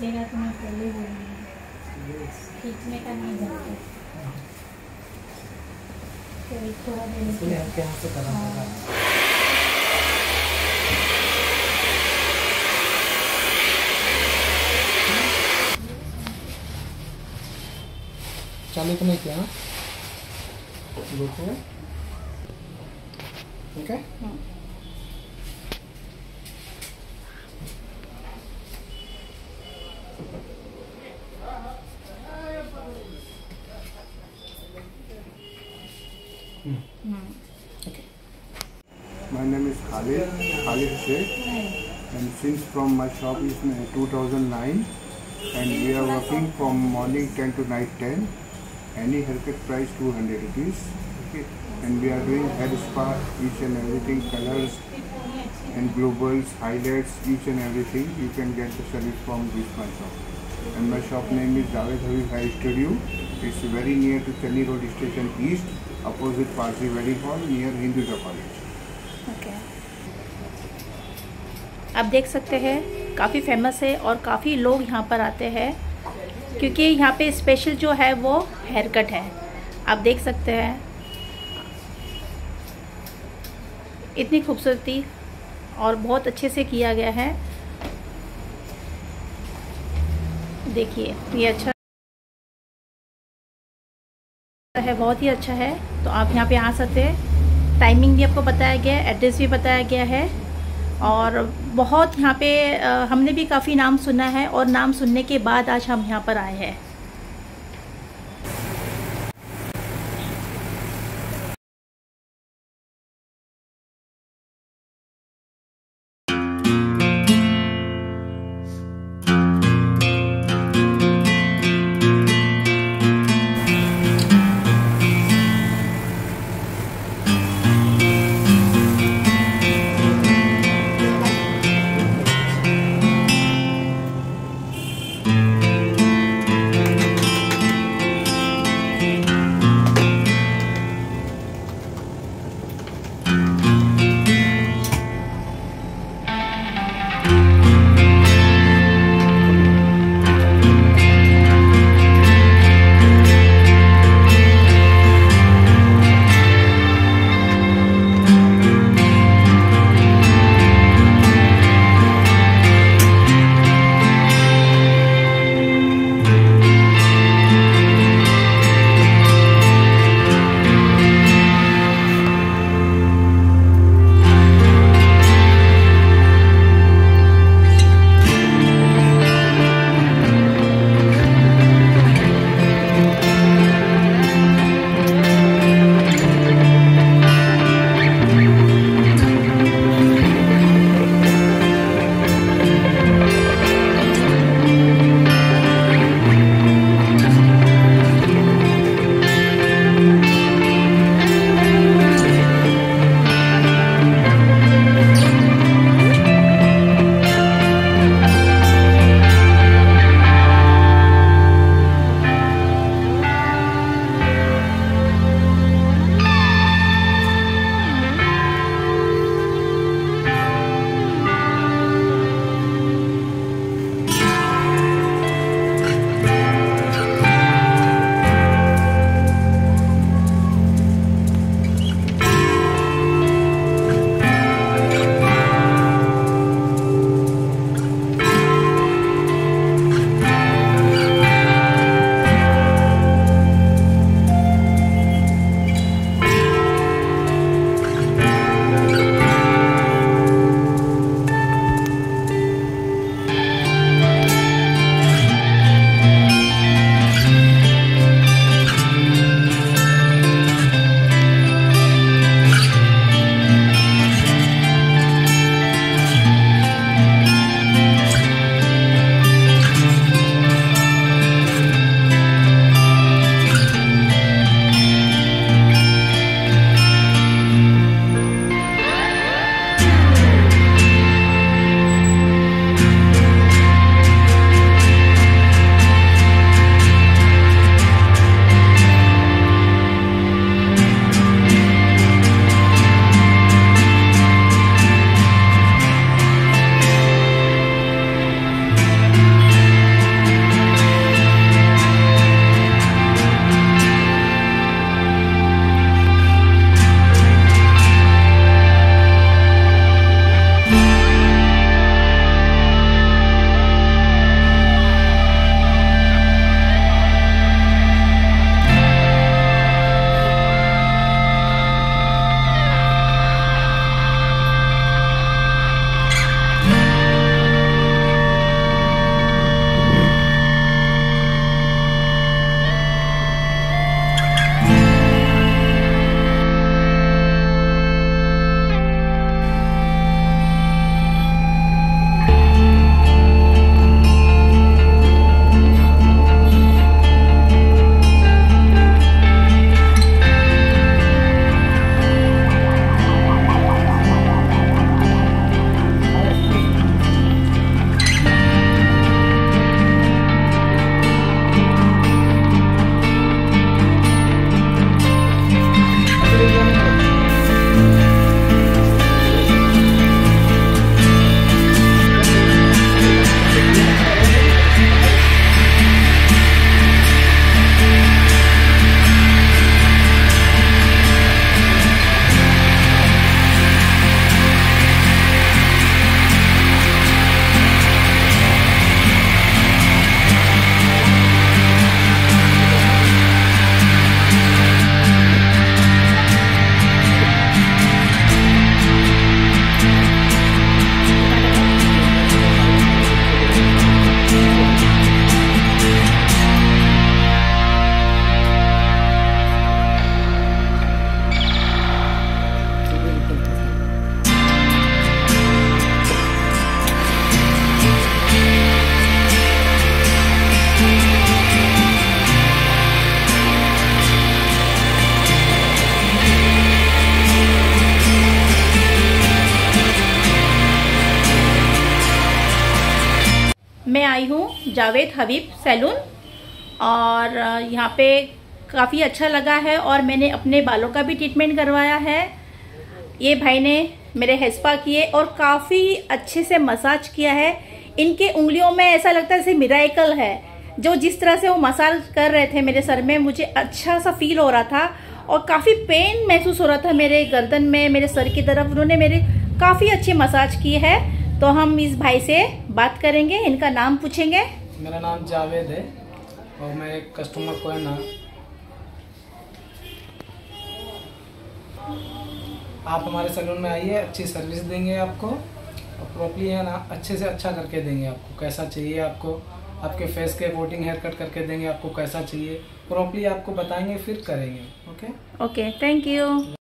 खींचेगा तो मैं पहले बोलूँगी। खींचने का नहीं जाता तो थोड़ा से करना हाँ। चालू तो नहीं किया हाँ देखिए ठीक है। Hmm. Okay. My name is Khalid, Khalid Sheikh. And since from my shop is 2009 and we are working from morning 10 to night 10 any haircut price 200 rupees. Okay. And we are doing hair spa each and everything colors and globals highlights each and everything. You can get the service from this my shop. And my shop name is Javed Habib Hair Studio. It's very near to Chani Road Station East. Opposite Parsi Wedding Hall, near Hinduja College. Okay आप देख सकते हैं काफ़ी famous है और काफ़ी लोग यहाँ पर आते हैं क्योंकि यहाँ पे स्पेशल जो है वो हेयर कट है। आप देख सकते हैं। इतनी खूबसूरती और बहुत अच्छे से किया गया है। देखिए ये अच्छा है, बहुत ही अच्छा है। तो आप यहाँ पे आ सकते हैं। टाइमिंग भी आपको बताया गया है एड्रेस भी बताया गया है। और बहुत यहाँ पे हमने भी काफ़ी नाम सुना है और नाम सुनने के बाद आज हम यहाँ पर आए हैं। हबीब सैलून। और यहाँ पे काफ़ी अच्छा लगा है और मैंने अपने बालों का भी ट्रीटमेंट करवाया है। ये भाई ने मेरे हेयर स्पा किए और काफ़ी अच्छे से मसाज किया है। इनके उंगलियों में ऐसा लगता है जैसे मिराइकल है। जो जिस तरह से वो मसाज कर रहे थे मेरे सर में, मुझे अच्छा सा फील हो रहा था और काफ़ी पेन महसूस हो रहा था मेरे गर्दन में, मेरे सर की तरफ़। उन्होंने मेरे काफ़ी अच्छे मसाज किए हैं। तो हम इस भाई से बात करेंगे, इनका नाम पूछेंगे। मेरा नाम जावेद है और मैं एक कस्टमर को है ना, आप हमारे सैलून में आइए, अच्छी सर्विस देंगे आपको और प्रॉपरली है ना, अच्छे से अच्छा करके देंगे आपको, कैसा चाहिए आपको, आपके फेस के अकॉर्डिंग हेयर कट करके देंगे आपको, कैसा चाहिए प्रॉपरली आपको बताएँगे, फिर करेंगे ओके ओके थैंक यू